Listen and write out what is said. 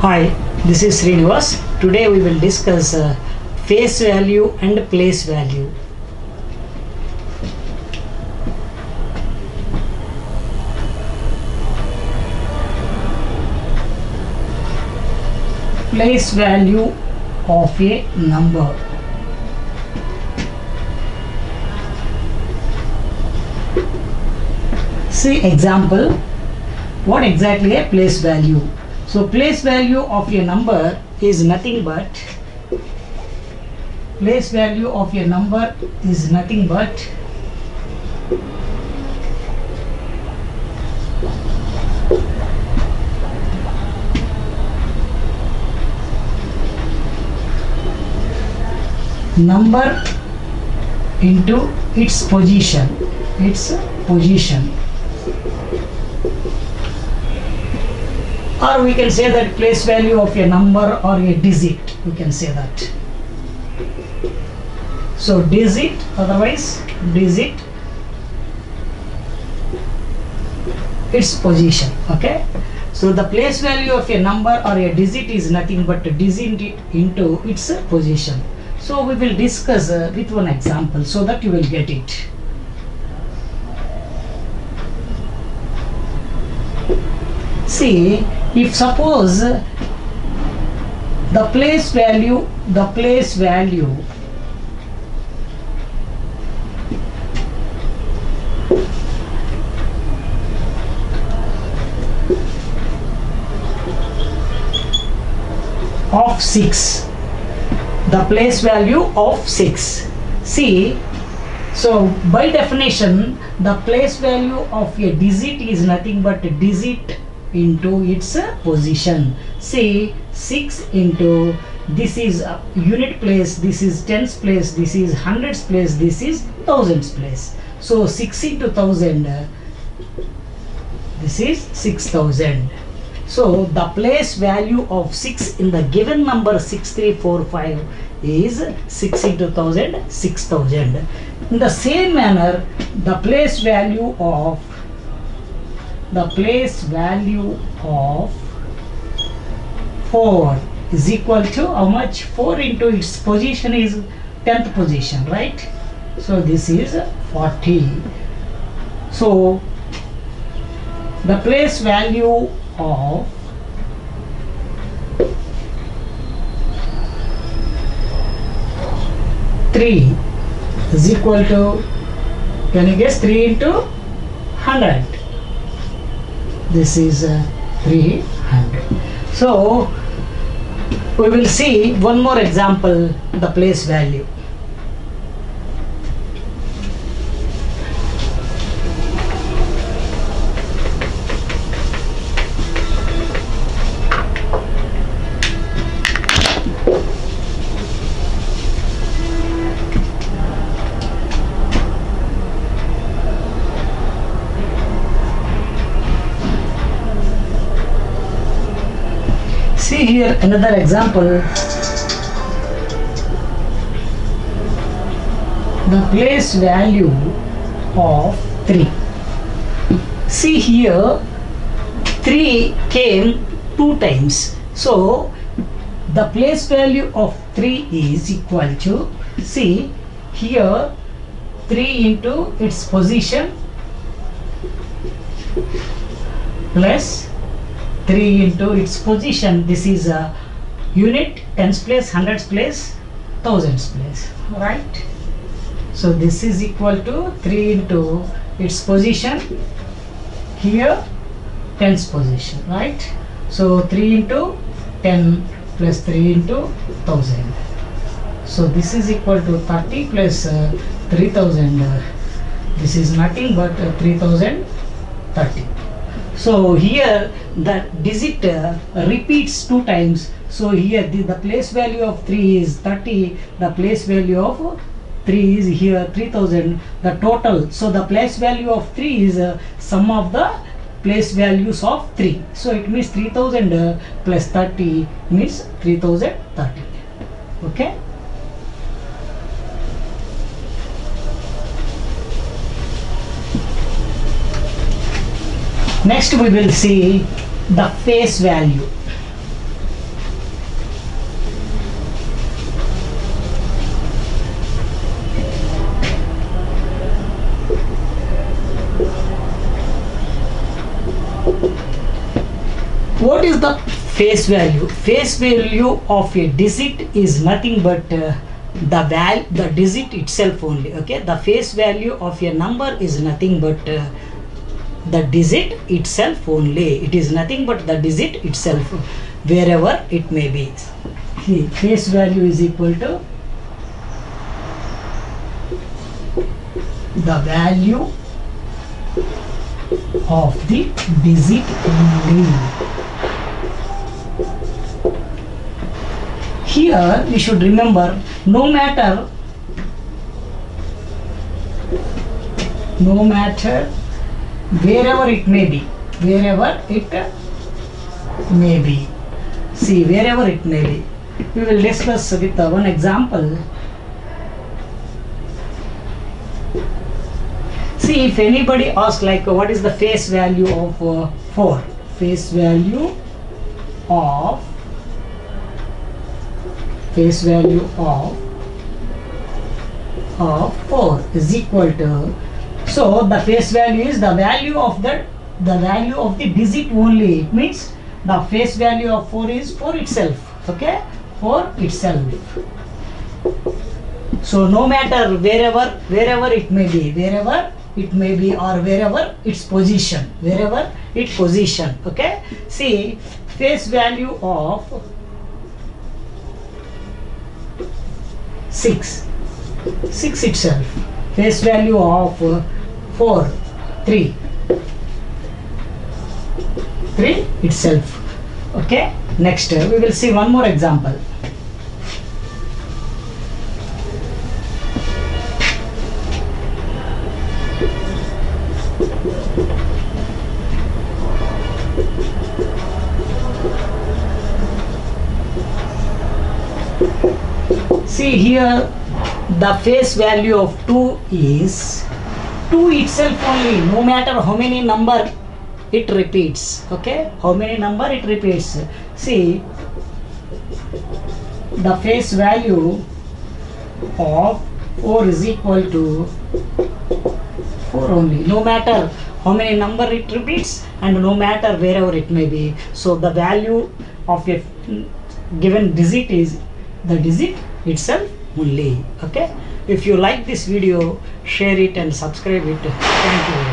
Hi, this is Srinivas. Today we will discuss uh, face value and place value. Place value of a number. See example. What exactly a place value? So place value of a number is nothing but place value of a number is nothing but number into its position its position or we can say that place value of a number or a digit we can say that. So digit otherwise digit its position okay? So the place value of a number or a digit is nothing but digit into its position. So we will discuss uh, with one example so that you will get it. See if suppose the place value the place value of 6 the place value of 6 see so by definition the place value of a digit is nothing but digit into its uh, position. Say 6 into this is a unit place this is tens place this is hundreds place this is thousands place. So 6 into 1000 uh, this is 6000 so the place value of 6 in the given number 6345 is 6 into 1000 6000 in the same manner the place value of the place value of 4 is equal to how much? 4 into its position is 10th position right? So this is 40 so the place value of three is equal to can you guess? 3 into 100 this is uh, 300 so we will see one more example the place value here another example. The place value of 3 see here 3 came two times. So the place value of 3 is equal to see here 3 into its position plus 3 into its position. This is a unit tens place hundreds place thousands place right? So this is equal to 3 into its position. Here tens position right? So 3 into 10 plus 3 into 1000 so this is equal to 30 plus uh, 3000 uh, this is nothing but uh, 3030 so here the digit uh, repeats two times. So here the, the place value of 3 is 30 the place value of 3 is here 3000 the total. So the place value of 3 is uh, sum of the place values of 3 so it means 3000 uh, plus 30 means 3030 okay Next we will see the face value. What is the face value? Face value of a digit is nothing but uh, the value, the digit itself only okay the face value of a number is nothing but uh, the digit itself only. It is nothing but the digit itself wherever it may be. See, face value is equal to the value of the digit only. Here we should remember no matter no matter wherever it may be. Wherever it may be. See wherever it may be. We will discuss with one example. See if anybody asks like what is the face value of uh, 4 face value of face value of of 4 is equal to so the face value is the value of the the value of the digit only. It means the face value of 4 is 4 itself okay? 4 itself. So no matter wherever wherever it may be wherever it may be or wherever its position wherever its position okay? See face value of 6 6 itself. Face value of 4 3 3 itself. Okay? Next we will see one more example. See here the face value of 2 is 2 itself only no matter how many number it repeats okay? How many number it repeats? See the face value of 4 is equal to 4 only. No matter how many number it repeats and no matter wherever it may be. So the value of a given digit is the digit itself only okay if you like this video share it and subscribe it. Thank you